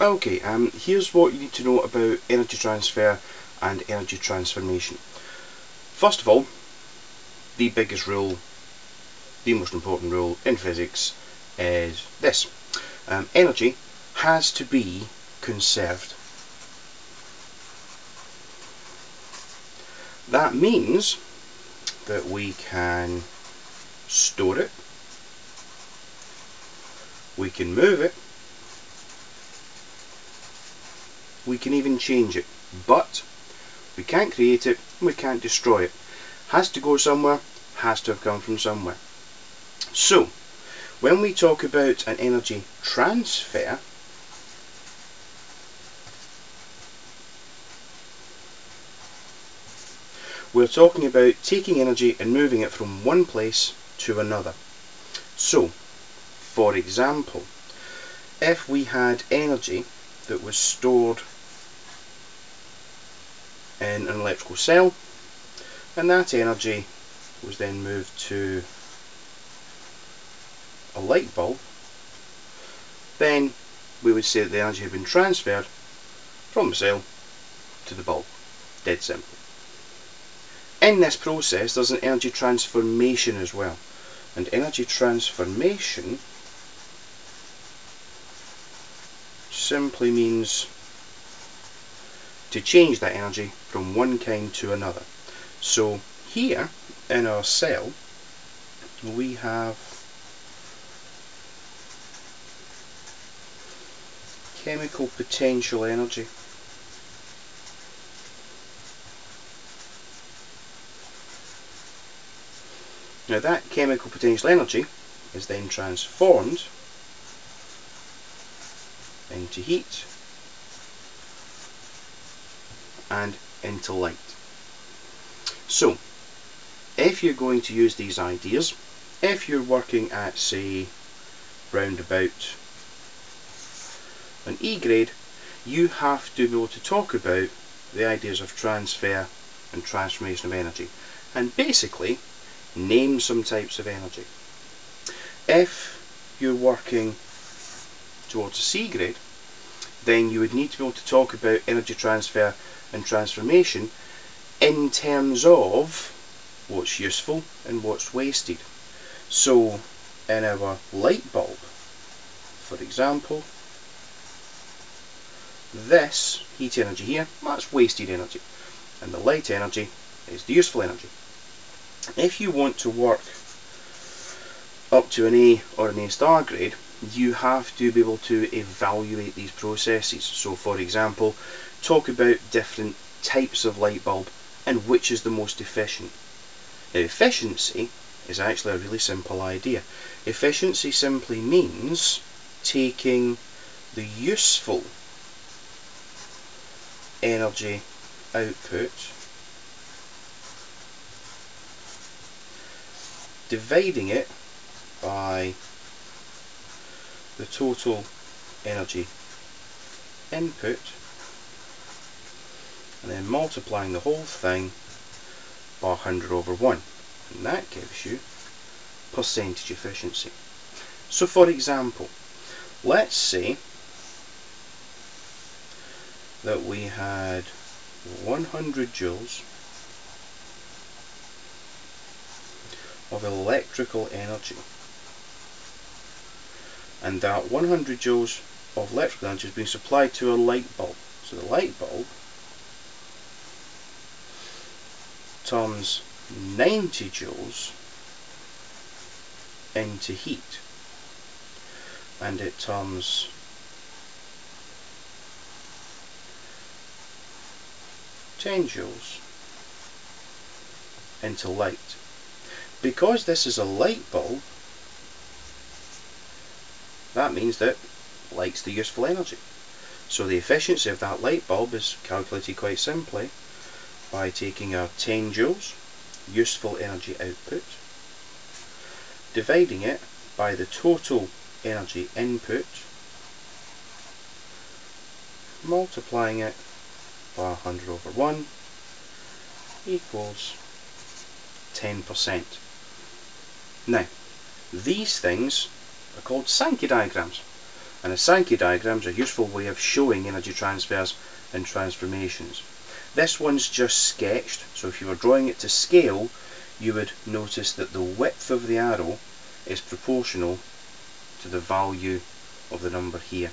Okay, um, here's what you need to know about energy transfer and energy transformation. First of all, the biggest rule, the most important rule in physics is this. Um, energy has to be conserved. That means that we can store it, we can move it, we can even change it, but we can't create it, and we can't destroy it. Has to go somewhere, has to have come from somewhere. So, when we talk about an energy transfer, we're talking about taking energy and moving it from one place to another. So, for example, if we had energy that was stored in an electrical cell and that energy was then moved to a light bulb then we would say that the energy had been transferred from the cell to the bulb. Dead simple. In this process there's an energy transformation as well and energy transformation simply means to change that energy from one kind to another. So here in our cell we have chemical potential energy. Now that chemical potential energy is then transformed into heat and into light. So, if you're going to use these ideas, if you're working at say round about an E grade, you have to be able to talk about the ideas of transfer and transformation of energy and basically name some types of energy. If you're working towards a C grade, then you would need to be able to talk about energy transfer and transformation in terms of what's useful and what's wasted. So in our light bulb, for example, this heat energy here, that's wasted energy. And the light energy is the useful energy. If you want to work up to an A or an A star grade, you have to be able to evaluate these processes. So for example, talk about different types of light bulb and which is the most efficient. Now efficiency is actually a really simple idea. Efficiency simply means taking the useful energy output dividing it by the total energy input and then multiplying the whole thing by 100 over 1 and that gives you percentage efficiency. So for example, let's say that we had 100 joules of electrical energy and that 100 joules of electrical energy is being supplied to a light bulb. So the light bulb turns 90 joules into heat and it turns ten joules into light. Because this is a light bulb, that means that light's the useful energy. So the efficiency of that light bulb is calculated quite simply by taking our 10 joules, useful energy output, dividing it by the total energy input, multiplying it by 100 over 1 equals 10%. Now, these things are called Sankey diagrams. And a Sankey diagram is a useful way of showing energy transfers and transformations. This one's just sketched, so if you were drawing it to scale, you would notice that the width of the arrow is proportional to the value of the number here.